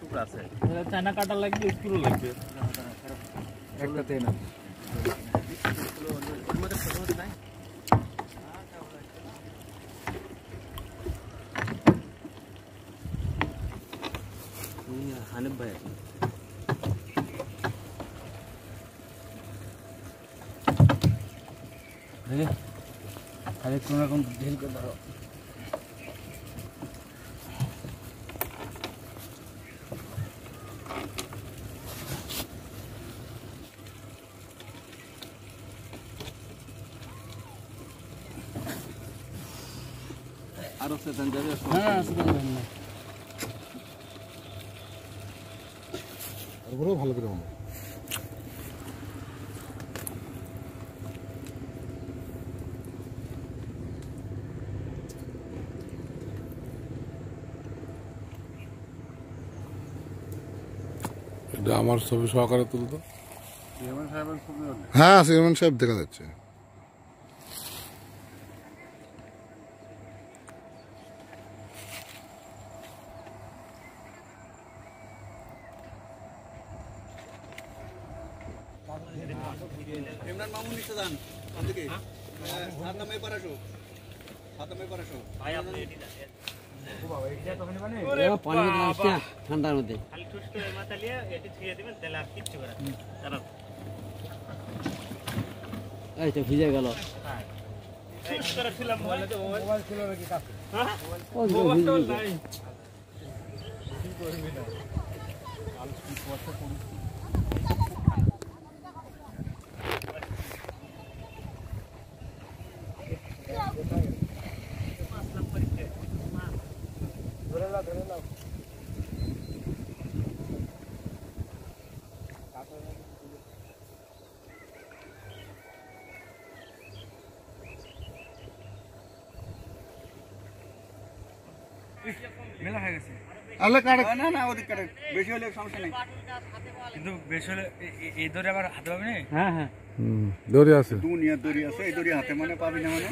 টুকরা আছে। চায়না কাটা লাগবে স্ক্রু লাগবে। একটাতে না। হানিফ ভাই আছে। আরে কোন রকম ঢিল করে ধরো আরও সেখান যাবে হ্যাঁ সুন্দর না ওগুলো ভালো করে এটা আমার ছবি সহকারে তুলতো। হ্যাঁ সিরমান সাহেব দেখা যাচ্ছে। ইমরান মামুন নিচে যান ওদিকে সাত সাত ভাই আপনি আসছে ঠান্ডার মধ্যে। এই তো ভিজে গেল। ছিলাম মোবাইল মোবাইল ছিল নাকি কাছে হ্যাঁ ও ভিজে গেছে। নাই মেলা হয়ে গেছে। আলে কাটে না না ওদিক কাটে বেশি হলে সমস্যা নেই। কিন্তু বেশি হলে এই ধরে আবার হাতে পাবি না? হ্যাঁ হ্যাঁ। দড়ি আছে। দুনিয়া দড়ি আছে এই দড়ি হাতে মানে পাবি না মানে।